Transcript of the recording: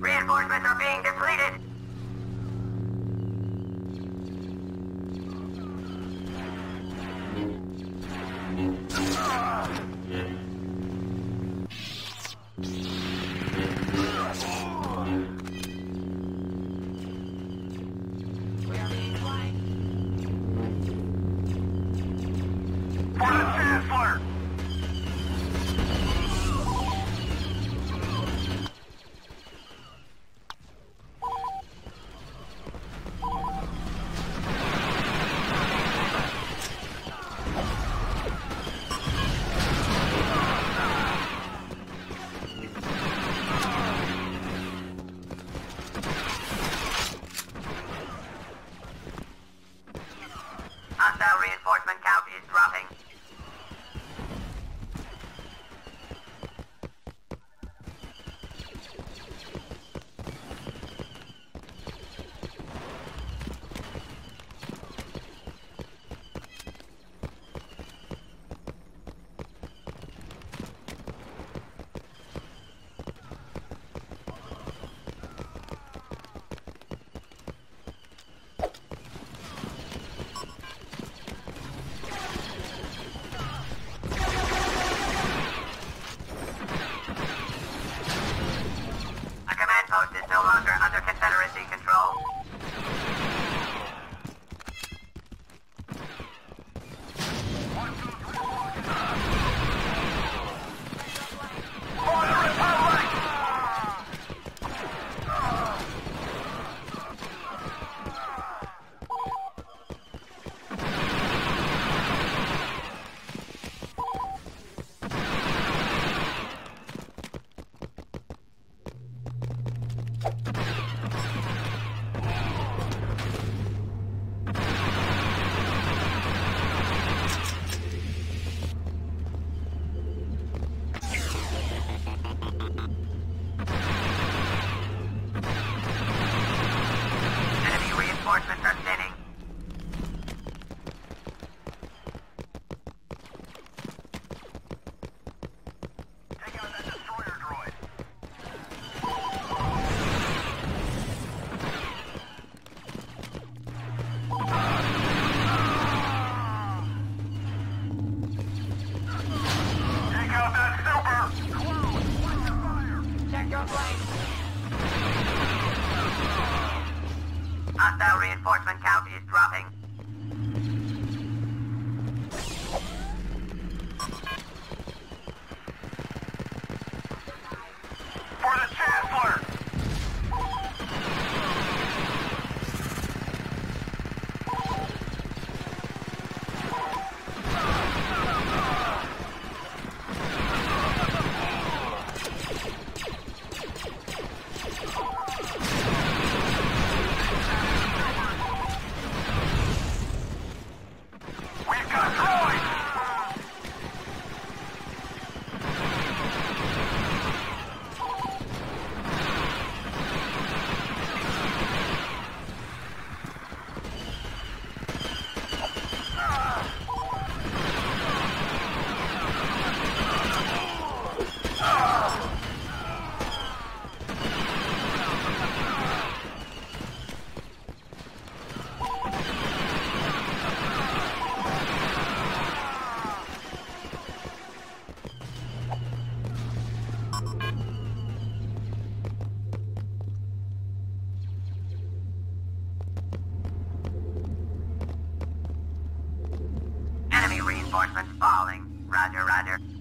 Reinforcements are being depleted. Is reinforcements falling. Roger, roger.